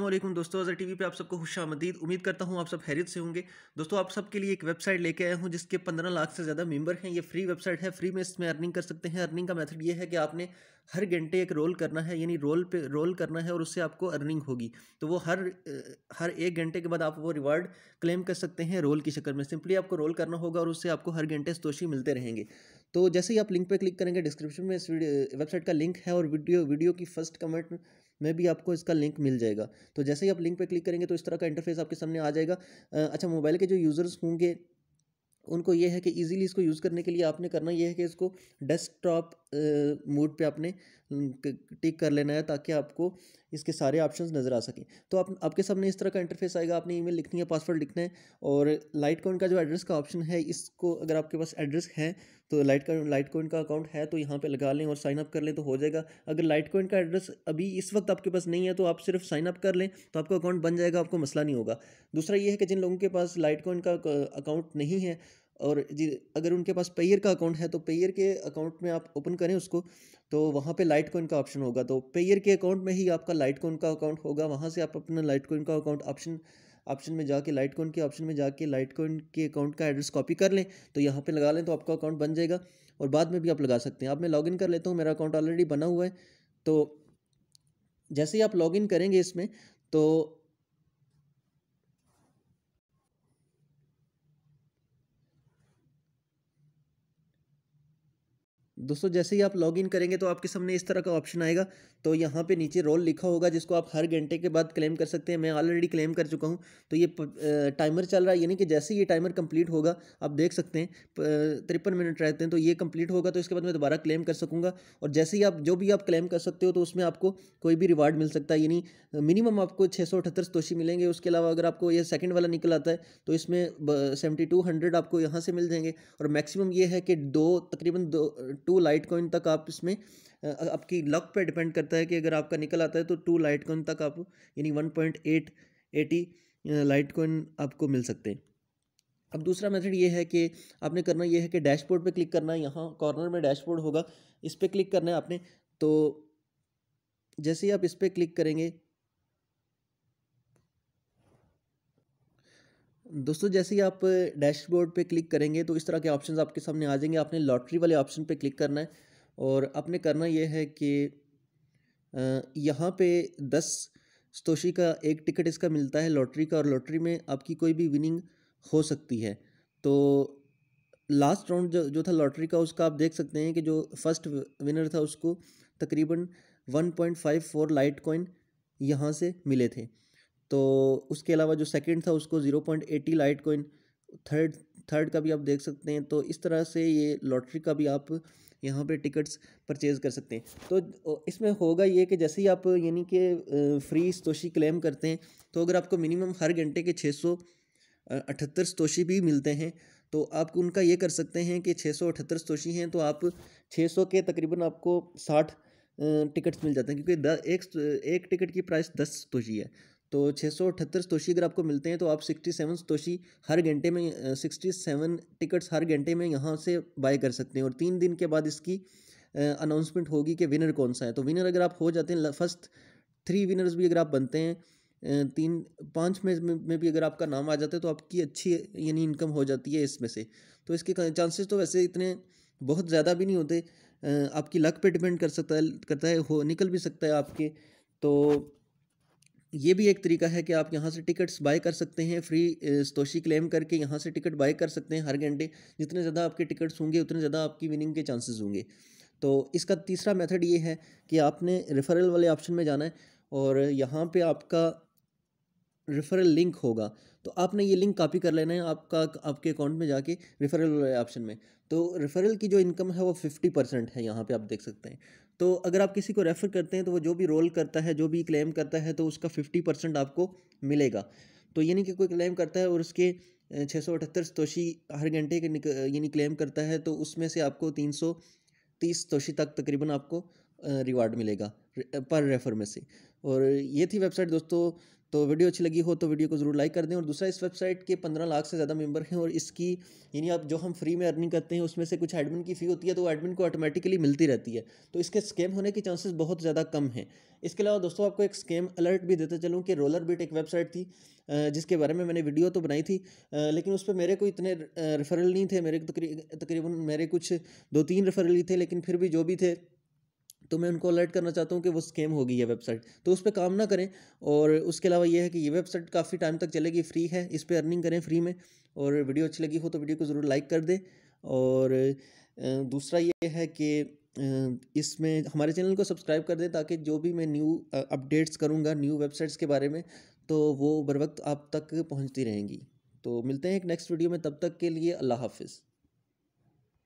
वालेकुम दोस्तों, अज़र टीवी पे आप सबको खुश आमदीद। उम्मीद करता हूँ आप सब खैरियत से होंगे। दोस्तों, आप सबके लिए एक वेबसाइट लेके आया हूँ, जिसके पंद्रह लाख से ज़्यादा मेंबर हैं। ये फ्री वेबसाइट है, फ्री में इसमें अर्निंग कर सकते हैं। अर्निंग का मेथड ये है कि आपने हर घंटे एक रोल करना है, यानी रोल पे, रोल करना है और उससे आपको अर्निंग होगी। तो वो हर हर एक घंटे के बाद आप वो रिवार्ड क्लेम कर सकते हैं रोल की शक्ल में। सिंपली आपको रोल करना होगा और उससे आपको हर घंटे स्तोशी मिलते रहेंगे। तो जैसे ही आप लिंक पे क्लिक करेंगे, डिस्क्रिप्शन में इस वेबसाइट का लिंक है और वीडियो वीडियो की फ़र्स्ट कमेंट में भी आपको इसका लिंक मिल जाएगा। तो जैसे ही आप लिंक पर क्लिक करेंगे तो इस तरह का इंटरफेस आपके सामने आ जाएगा। अच्छा मोबाइल के जो यूज़र्स होंगे, उनको ये है कि इजीली इसको यूज़ करने के लिए आपने करना ये है कि इसको डेस्कटॉप मोड पे आपने टिक कर लेना है ताकि आपको इसके सारे ऑप्शंस नज़र आ सकें। तो आप, आपके सामने इस तरह का इंटरफेस आएगा, आपने ईमेल लिखनी है पासवर्ड लिखना है और लाइट कॉइन का जो एड्रेस का ऑप्शन है, इसको अगर आपके पास एड्रेस है तो लाइट का लाइट कॉइन का अकाउंट है तो यहाँ पे लगा लें और साइन अप कर लें तो हो जाएगा। अगर लाइट कॉइन का एड्रेस अभी इस वक्त आपके पास नहीं है तो आप सिर्फ़ साइन अप कर लें तो आपका अकाउंट बन जाएगा, आपको मसला नहीं होगा। दूसरा ये है कि जिन लोगों के पास लाइट कॉइन का अकाउंट नहीं है और जी, अगर उनके पास पेयर का अकाउंट है तो पेयर के अकाउंट में आप ओपन करें उसको तो वहाँ पे लाइट कॉइन का ऑप्शन होगा। तो पेयर के अकाउंट में ही आपका लाइट कॉइन का अकाउंट होगा। वहाँ से आप अपना लाइट कॉइन का अकाउंट ऑप्शन ऑप्शन में जाके लाइट कॉइन के ऑप्शन में जाके लाइट कॉइन के अकाउंट का एड्रेस कॉपी कर लें तो यहाँ पे लगा लें तो आपका अकाउंट बन जाएगा। और बाद में भी आप लगा सकते हैं। अब मैं लॉगिन कर लेता हूँ, मेरा अकाउंट ऑलरेडी बना हुआ है। तो जैसे ही आप लॉगिन करेंगे इसमें तो दोस्तों, जैसे ही आप लॉगिन करेंगे तो आपके सामने इस तरह का ऑप्शन आएगा। तो यहाँ पे नीचे रोल लिखा होगा, जिसको आप हर घंटे के बाद क्लेम कर सकते हैं। मैं ऑलरेडी क्लेम कर चुका हूँ। तो ये टाइमर चल रहा है। यानी कि जैसे ही ये टाइमर कंप्लीट होगा, आप देख सकते हैं तिरपन मिनट रहते हैं तो ये कंप्लीट होगा तो इसके बाद मैं दोबारा क्लेम कर सकूँगा। और जैसे ही आप, जो भी आप क्लेम कर सकते हो तो उसमें आपको कोई भी रिवार्ड मिल सकता है। यानी मिनिमम आपको छः सौ अठहत्तर तोशी मिलेंगे। उसके अलावा अगर आपको ये सेकेंड वाला निकल आता है तो इसमें सेवेंटी टू हंड्रेड आपको यहाँ से मिल जाएँगे। और मैक्सिमम ये है कि दो, तकरीबन दो टू लाइट कॉइन तक आप इसमें आपकी लक पे डिपेंड करता है कि अगर आपका निकल आता है तो टू लाइट कॉइन तक आप, यानी one point eight eighty Litecoin आपको मिल सकते हैं। अब दूसरा मेथड ये है कि आपने करना ये है कि डैशबोर्ड पे क्लिक करना है यहाँ कॉर्नर में डैशबोर्ड होगा, इस पर क्लिक करना है आपने तो जैसे ही आप इस पर क्लिक करेंगे दोस्तों, जैसे ही आप डैशबोर्ड पे क्लिक करेंगे तो इस तरह के ऑप्शंस आपके सामने आ जाएँगे। आपने लॉटरी वाले ऑप्शन पे क्लिक करना है और आपने करना ये है कि यहाँ पे दस स्तोशी का एक टिकट इसका मिलता है लॉटरी का और लॉटरी में आपकी कोई भी विनिंग हो सकती है। तो लास्ट राउंड जो जो था लॉटरी का, उसका आप देख सकते हैं कि जो फ़र्स्ट विनर था, उसको तकरीबन one point five four Litecoin यहाँ से मिले थे। तो उसके अलावा जो सेकंड था, उसको zero point eighty Litecoin third third का भी आप देख सकते हैं। तो इस तरह से ये लॉटरी का भी आप यहाँ पे टिकट्स परचेज़ कर सकते हैं। तो इसमें होगा ये कि जैसे ही आप यानी कि फ्री स्तोशी क्लेम करते हैं तो अगर आपको मिनिमम हर घंटे के छः सौ अठहत्तर स्तोशी भी मिलते हैं तो आप उनका ये कर सकते हैं कि छः सौ अठहत्तर स्तोशी हैं तो आप छः सौ के तकरीबन आपको साठ टिकट्स मिल जाते हैं। क्योंकि द, एक एक टिकट की प्राइस दस स्तोशी है। तो छः सौ अठहत्तर स्तोशी अगर आपको मिलते हैं तो आप सिक्सटी सेवन स्तोशी हर घंटे में सिक्सटी सेवन टिकट्स हर घंटे में यहाँ से बाय कर सकते हैं। और तीन दिन के बाद इसकी अनाउंसमेंट होगी कि विनर कौन सा है। तो विनर अगर आप हो जाते हैं फ़र्स्ट थ्री विनर्स भी अगर आप बनते हैं तीन, पाँच में में भी अगर आपका नाम आ जाता है तो आपकी अच्छी, यानी इनकम हो जाती है इसमें से। तो इसके चांसेस तो वैसे इतने बहुत ज़्यादा भी नहीं होते आपकी लक पे डिपेंड कर सकता है, करता है, हो, निकल भी सकता है आपके। तो ये भी एक तरीका है कि आप यहाँ से टिकट्स बाय कर सकते हैं, फ्री स्तोशी क्लेम करके यहाँ से टिकट बाय कर सकते हैं हर घंटे। जितने ज़्यादा आपके टिकट्स होंगे, उतने ज़्यादा आपकी विनिंग के चांसेस होंगे। तो इसका तीसरा मेथड ये है कि आपने रेफरल वाले ऑप्शन में जाना है और यहाँ पे आपका रेफरल लिंक होगा तो आपने ये लिंक कॉपी कर लेना है आपका, आपके अकाउंट में जाके रेफरल ऑप्शन में। तो रेफरल की जो इनकम है वो फिफ्टी परसेंट है, यहाँ पे आप देख सकते हैं। तो अगर आप किसी को रेफ़र करते हैं तो वो जो भी रोल करता है, जो भी क्लेम करता है तो उसका फिफ्टी परसेंट आपको मिलेगा। तो यानी कि कोई क्लेम करता है और उसके छः सौ अठहत्तर तोशी हर घंटे के यानी क्लेम करता है तो उसमें से आपको तीन सौ तीस तोशी तक तकरीबन आपको रिवार्ड मिलेगा पर रेफ़र में से। और ये थी वेबसाइट दोस्तों तो वीडियो अच्छी लगी हो तो वीडियो को ज़रूर लाइक कर दें और दूसरा, इस वेबसाइट के पंद्रह लाख से ज़्यादा मेंबर हैं और इसकी, यानी आप जो हम फ्री में अर्निंग करते हैं, उसमें से कुछ एडमिन की फ़ी होती है तो एडमिन को ऑटोमेटिकली मिलती रहती है। तो इसके स्कैम होने के चांसेस बहुत ज़्यादा कम हैं। इसके अलावा दोस्तों, आपको एक स्कैम अलर्ट भी देते चलूँ कि रोलर बीट एक वेबसाइट थी जिसके बारे में मैंने वीडियो तो बनाई थी लेकिन उस पर मेरे को इतने रेफरल नहीं थे, मेरे तकरीबन मेरे कुछ दो तीन रेफरल ही थे, लेकिन फिर भी जो भी थे तो मैं उनको अलर्ट करना चाहता हूँ कि वो स्कैम हो गई है वेबसाइट तो उस पर काम ना करें और उसके अलावा ये है कि ये वेबसाइट काफ़ी टाइम तक चलेगी फ्री है, इस पर अर्निंग करें फ्री में और वीडियो अच्छी लगी हो तो वीडियो को ज़रूर लाइक कर दें। और दूसरा ये है कि इसमें हमारे चैनल को सब्सक्राइब कर दें ताकि जो भी मैं न्यू अपडेट्स करूँगा न्यू वेबसाइट्स के बारे में तो वो बर वक्त आप तक पहुँचती रहेंगी। तो मिलते हैं एक नेक्स्ट वीडियो में, तब तक के लिए अल्लाह हाफिज़।